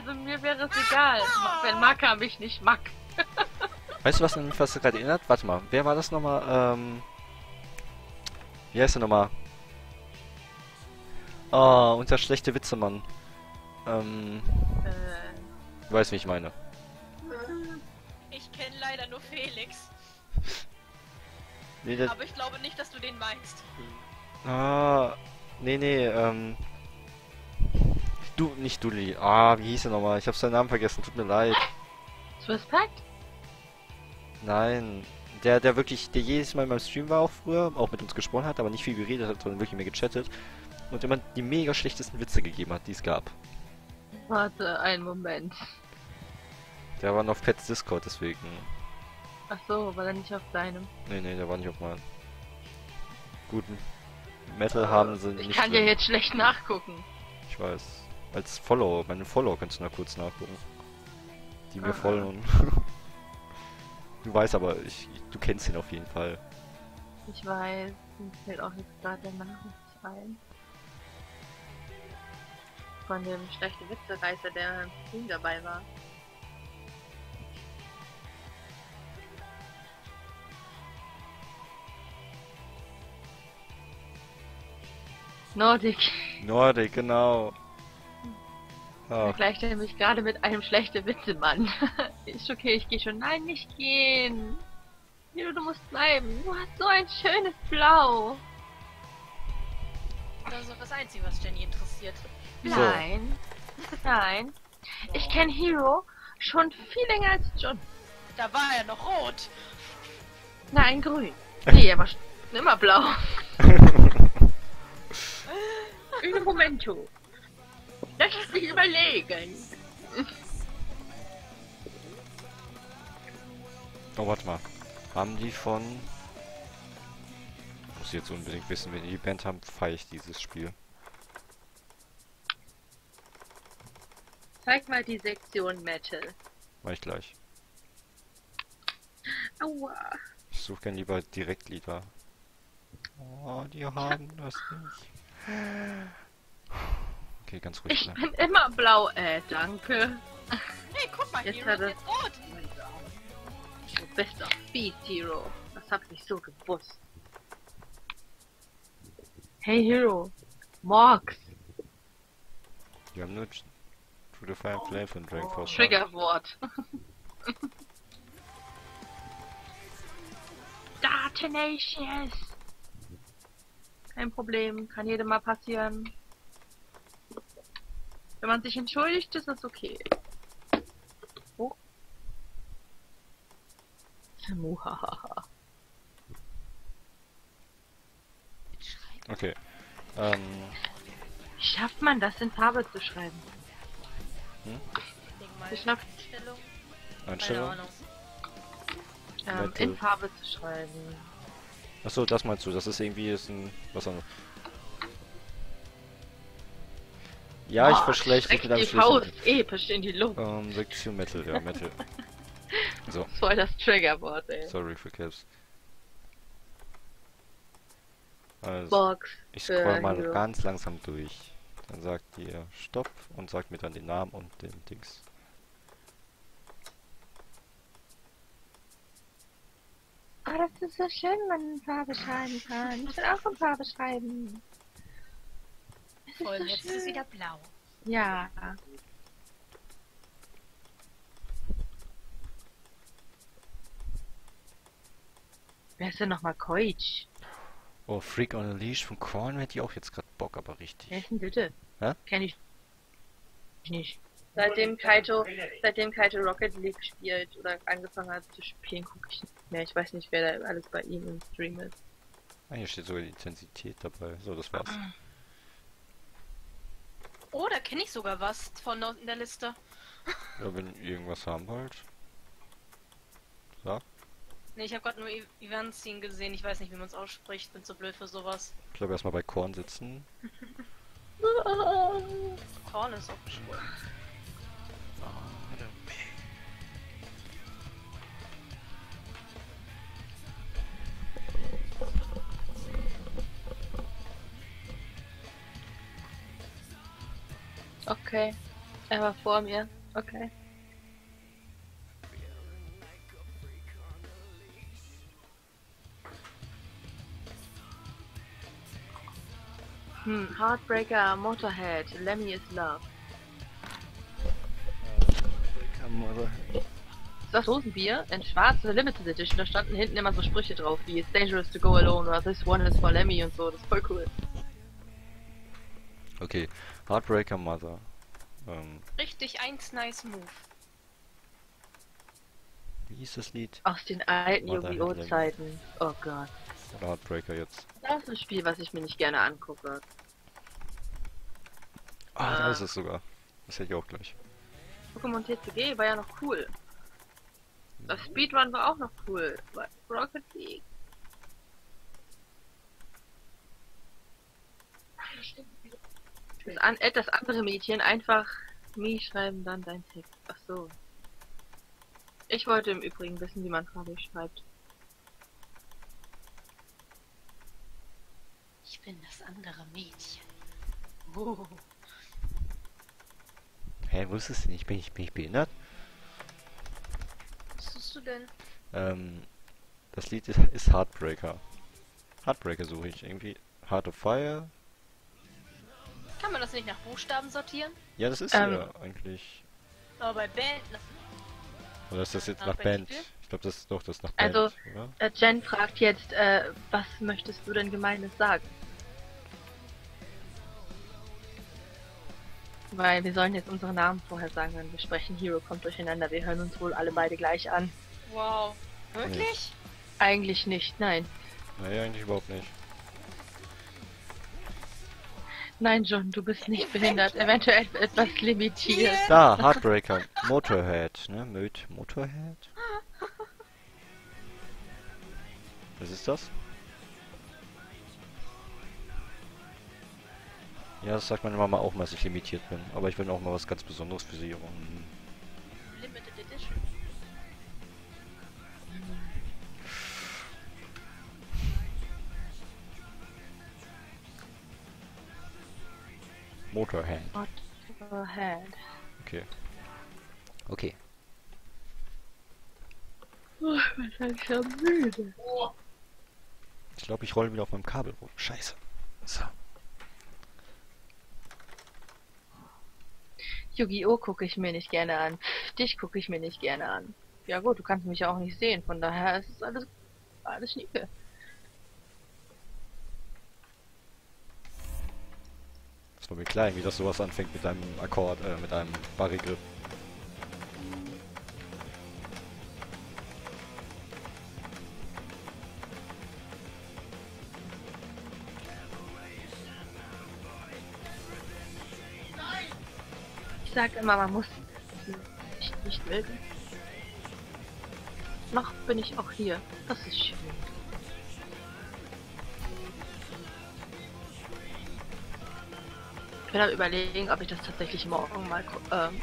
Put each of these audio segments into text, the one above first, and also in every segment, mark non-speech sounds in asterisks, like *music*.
also mir wäre es egal, wenn Maka mich nicht mag. *laughs* Weißt du, was mich was gerade erinnert? Warte mal, wer war das nochmal? Ähm. Wie heißt der nochmal? Oh, unser schlechte Witzemann. Ähm. Äh, Du weißt, wie ich meine. Ich kenne leider nur Felix. Nee, Aber ich glaube nicht, dass du den meinst. ah, nee, nee, ähm. Du, nicht Dulli. Ah, wie hieß er nochmal? Ich hab seinen Namen vergessen, tut mir leid. Swisspact? Nein. Der, der wirklich, der jedes Mal in meinem Stream war auch früher, auch mit uns gesprochen hat, aber nicht viel geredet hat, sondern wirklich mehr gechattet. Und immer die mega schlechtesten Witze gegeben hat, die es gab. Warte, einen Moment. Der war noch auf Pets Discord, deswegen. Ach so, war er nicht auf deinem. Nee, nee, der war nicht auf meinem. Guten. Metal haben sie Ich nicht. kann ja drin. jetzt schlecht nachgucken. Ich weiß. Als Follow, meine Follow kannst du mal kurz nachgucken. Die mir Aha. folgen. *laughs* du weißt aber, ich, du kennst ihn auf jeden Fall. Ich weiß, mir fällt auch jetzt gerade der Name nicht ein. Von dem schlechten Witzereißer, der im Team dabei war. Nordic. Nordic, genau. Ach, Vergleicht er mich gerade mit einem schlechten Witzemann. *laughs* ist okay, ich gehe schon. Nein, nicht gehen. Milo, du musst bleiben. Du hast so ein schönes Blau. Das ist doch das Einzige, was Jenny interessiert. So. Nein. Nein. Ich kenne Hero schon viel länger als John. Da war er noch rot. Nein, grün. *laughs* Nee, er war schon immer blau. *laughs* Un momento. Lass es dich überlegen. oh, warte mal. Haben die von... Muss ich jetzt unbedingt wissen, wenn die die Band haben, feiere ich dieses Spiel. Zeig mal die Sektion Metal. Mach ich gleich. Aua. Ich suche gern lieber Direktlieder. Oh, die haben das nicht. Okay, ganz ruhig Ich bleiben. bin immer blau. Äh, danke. Hey, guck mal, Jetzt hier hat ist er- jetzt rot. Du bist doch Beast Hero. Das hab ich so gewusst. Hey Hero. Morgs. Wir haben nur Through the Fire Flame von Dragon Force. Triggerwort. *laughs* da, Tenacious. Kein Problem, kann jedem mal passieren. Wenn man sich entschuldigt, ist das okay. Oh. Muhahaha. Okay. Ähm, Wie schafft man das in Farbe zu schreiben? Meiner Ich schnapp- Einstellung. Einstellung. Ähm, in Farbe zu schreiben. Achso, das meinst du, das ist irgendwie ist ein. Was anderes. Ja, ich Boah, verschlechte mich mit einem die Faust episch in die Luft. Ähm, Sektion Metal, ja, Metal. *laughs* So, Voll das Triggerwort, ey. sorry für Caps. Also, Box. ich scroll mal Hero. ganz langsam durch. Dann sagt ihr Stopp und sagt mir dann den Namen und den Dings. Ah, das ist so schön, wenn man Farbe schreiben kann. Ich will auch in Farbe schreiben. Voll, jetzt ist es wieder blau. Ja. Wer ist denn nochmal Koichi? Oh, Freak on a Leash von Korn hätte ich auch jetzt gerade Bock, aber richtig. Wer ist denn bitte? Hä? Kenn ich nicht. Seitdem Kaito, seitdem Kaito Rocket League spielt oder angefangen hat zu spielen, gucke ich nicht mehr. Ich weiß nicht, wer da alles bei ihm im Stream ist. Ah, hier steht sogar die Intensität dabei. So, das war's. Oh, da kenne ich sogar was von in der Liste. Ja, wenn irgendwas haben wollt. Sag. Ne, ich habe gerade nur E- Evancin gesehen. Ich weiß nicht, wie man es ausspricht. Bin so blöd für sowas. Ich glaube erstmal bei Korn sitzen. *laughs* Korn ist auch schwul. Okay. Er war vor mir. Okay. Hm, Heartbreaker, Motorhead, Lemmy is Love. Das Dosenbier in schwarz Limited Edition, da standen hinten immer so Sprüche drauf, wie It's dangerous to go alone oder This one is for Lemmy und so, das ist voll cool. Okay, Heartbreaker Mother. Ähm, Richtig eins nice Move. wie hieß das Lied? Aus den alten Yu-Gi-Oh! Zeiten. Oh Gott. Oder Heartbreaker jetzt? Das ist ein Spiel, was ich mir nicht gerne angucke. Ah, da Ah. ist es sogar. Das hätte ich auch gleich. Pokémon TCG war ja noch cool. Das Speedrun war auch noch cool. Rocket League. Das, an, das andere Mädchen einfach Mi schreiben, dann dein Text. Ach so. Ich wollte im Übrigen wissen, wie man Farbe schreibt. Ich bin das andere Mädchen. Oh. Hä, wusstest du nicht? Bin ich, bin ich behindert? Was tust du denn? Ähm, das Lied ist, ist Heartbreaker. Heartbreaker suche ich irgendwie. Heart of Fire? Man das nicht nach Buchstaben sortieren? Ja, das ist Ähm. ja eigentlich. Aber bei Band. Oder ist das jetzt Ah, nach bei Band? Titel? Ich glaube, das ist doch das nach Band, Also- oder? Äh, Jen fragt jetzt, äh, was möchtest du denn Gemeines sagen? Weil wir sollen jetzt unsere Namen vorher sagen, wenn wir sprechen. Hero kommt durcheinander. Wir hören uns wohl alle beide gleich an. Wow. Wirklich? Eigentlich nicht, nein. Nee, eigentlich überhaupt nicht. Nein, John, du bist nicht behindert. Eventuell etwas limitiert. Da, Heartbreaker. Motorhead, ne? Möd Motorhead? Was ist das? Ja, das sagt meine Mama auch mal, dass ich limitiert bin. Aber ich will auch mal was ganz Besonderes für sie. Und Limited Edition. Motorhead. Motorhead. Okay. Okay. Oh, ich bin schon müde. Ich glaube, ich rolle wieder auf meinem Kabel rum. Scheiße. So. Yu-Gi-Oh! gucke ich mir nicht gerne an. Dich gucke ich mir nicht gerne an. Ja gut, du kannst mich ja auch nicht sehen, von daher ist es alles, alles schnieke. War mir klein, wie das sowas anfängt mit einem Akkord, äh, mit einem Barrigriff. Ich sag immer, man muss mich nicht mögen. Noch bin ich auch hier. Das ist schön. Ich bin am überlegen, ob ich das tatsächlich morgen mal ähm,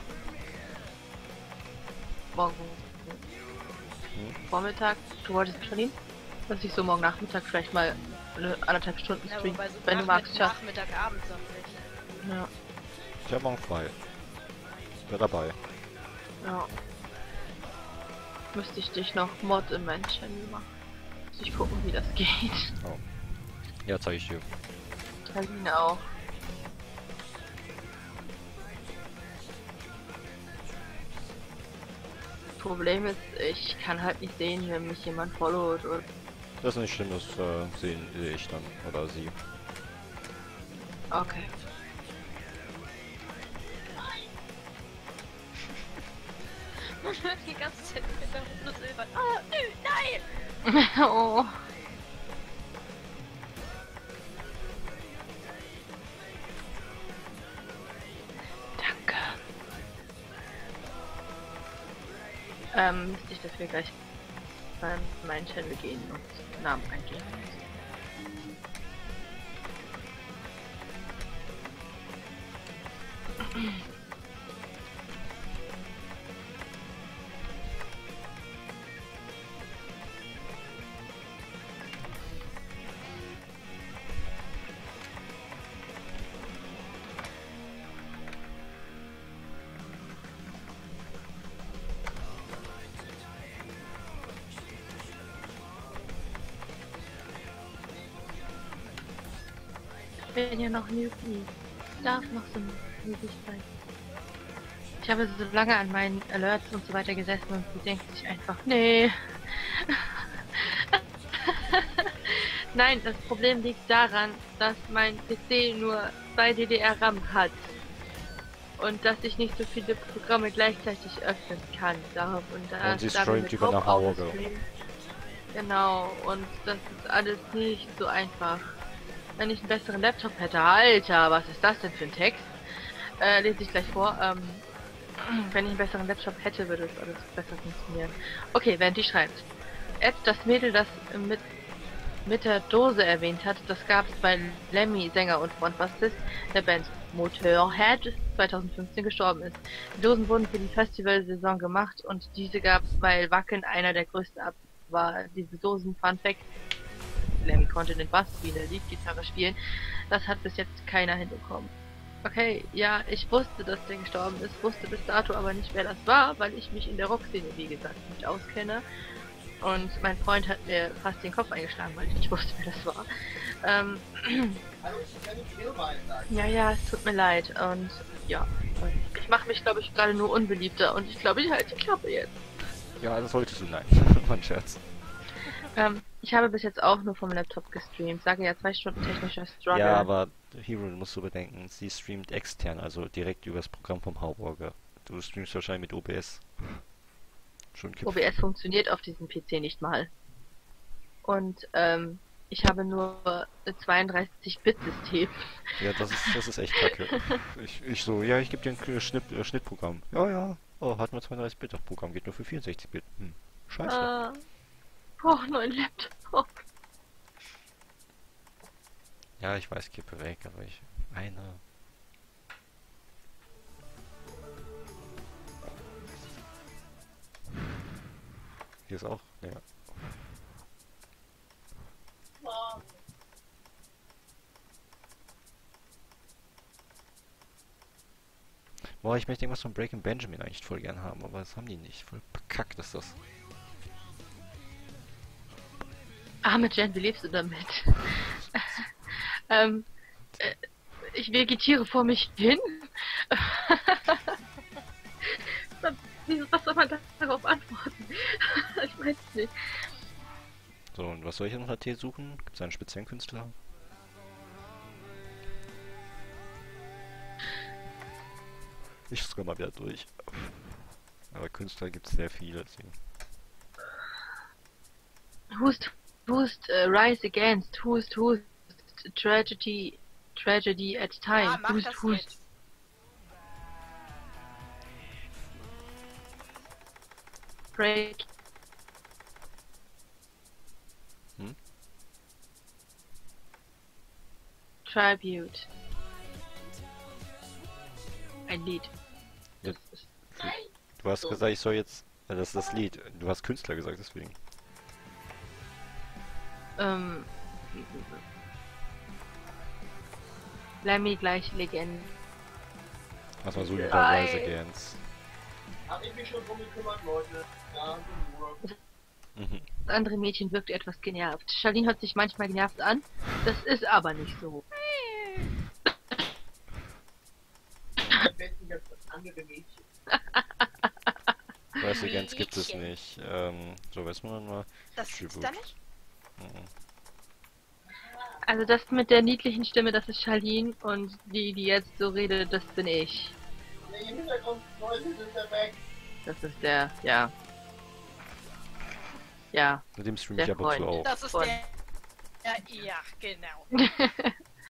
morgen Hm? Vormittag, du wolltest Berlin, dass ich so morgen Nachmittag vielleicht mal eine anderthalb Stunden Ja, stream, wobei so wenn du magst, Nachmittag, Schatz. Nachmittag, Abend Ja, Ich habe morgen frei. Wer dabei? ja. Müsste ich dich noch Mod in meinen Channel machen. Muss ich gucken, wie das *laughs* geht. Ja, zeige ich dir. Berlin auch. Problem ist, ich kann halt nicht sehen, wenn mich jemand followt und Das ist nicht schlimm, das äh, sehen sehe ich dann. Oder sie. okay. Man *laughs* hört die ganze Zeit Hintergrund nur Silber. Ah, nö, nein! *laughs* oh. Ähm, wichtig, dass wir gleich beim meinen Channel gehen und Namen eingeben. Mm-hmm. Bin ja noch Newbie. Ich darf noch so sein. Ich habe so lange an meinen Alerts und so weiter gesessen und sie denkt sich einfach, nee. *laughs* Nein, das Problem liegt daran, dass mein PC nur 2 DDR-RAM hat. Und dass ich nicht so viele Programme gleichzeitig öffnen kann. Darum, und da Und sie streamt über eine Hauge. Genau, und das ist alles nicht so einfach. Wenn ich einen besseren Laptop hätte, Alter, was ist das denn für ein Text? Äh, lese ich gleich vor. Ähm, *clears throat* wenn ich einen besseren Laptop hätte, würde es alles besser funktionieren. Okay, während die schreibt. Ed, das Mädel, das mit, mit der Dose erwähnt hat, das gab's bei Lemmy, Sänger und Frontbassist der Band Motorhead 2015 gestorben ist. Die Dosen wurden für die Festivalsaison gemacht und diese gab's, weil Wacken einer der größten ab war. Diese Dosen, Fun Fact, Lemmy konnte den Bass wie eine Leadgitarre spielen. Das hat bis jetzt keiner hinbekommen. Okay, ja, ich wusste, dass der gestorben ist, wusste bis dato aber nicht, wer das war, weil ich mich in der Rockszene, wie gesagt, nicht auskenne. Und mein Freund hat mir fast den Kopf eingeschlagen, weil ich nicht wusste, wer das war. Ähm, ja, ja, es tut mir leid. Und ja, und ich mache mich, glaube ich, gerade nur unbeliebter. Und ich glaube, ich halte die Klappe jetzt. Ja, das solltest du, nein. *laughs* mein Scherz. Ähm, ich habe bis jetzt auch nur vom Laptop gestreamt. Sage ja zwei Stunden technischer Struggle. Ja, aber Hero musst du bedenken, sie streamt extern, also direkt übers Programm vom Hauptburger. Du streamst wahrscheinlich mit OBS. Schon. OBS funktioniert auf diesem PC nicht mal. Und ähm, ich habe nur 32-Bit-System. Ja, das ist, das ist echt kacke. *laughs* Ich, ich so, ja, ich gebe dir ein Schnitt, äh, Schnittprogramm. Ja, ja. Oh, hat nur 32-Bit. Das Programm geht nur für 64-Bit. Hm. Scheiße. Äh, brauche nur einen Laptop. Ja, ich weiß, Kippe weg, aber ich. Eine. Hier ist auch. Ja. Boah, ich möchte irgendwas von Breaking Benjamin eigentlich voll gern haben, aber das haben die nicht. Voll bekackt ist das. Arme Jen, wie lebst du damit? *laughs* ähm, äh, ich vegetiere vor mich hin. *laughs* Was soll man darauf antworten? *laughs* ich weiß nicht. So, und was soll ich noch Tee suchen? Gibt es einen speziellen Künstler? Ich scroll mal wieder durch. Aber Künstler gibt es sehr viele, deswegen. Who's who's uh, Rise Against? Who's who's Tragedy Tragedy at Time? Ja, who's who's. Break? Hm? Tribute. Ein Lied. Ja. Ist Du hast gesagt, ich soll jetzt. äh, Das ist das Lied. Du hast Künstler gesagt, deswegen. Ähm. Lemmy gleich Legende. Lass mal so Nein. über Rise Against. Hab ich mich schon drum gekümmert, Leute. Ja, nur. Das andere Mädchen wirkt etwas genervt. Charlene hört sich manchmal genervt an. Das ist aber nicht so. Rise Against gibt es nicht. Ähm, so, weiß man dann mal. Das gibt's da nicht? Also das mit der niedlichen Stimme, das ist Charlene und die, die jetzt so redet, das bin ich. Ja, im Hintergrund, Leute, sind ja weg. Das ist der, ja. Ja. Mit dem stream Der ich ab und zu auch. Das ist Von- der. Ja, ja, genau. *laughs*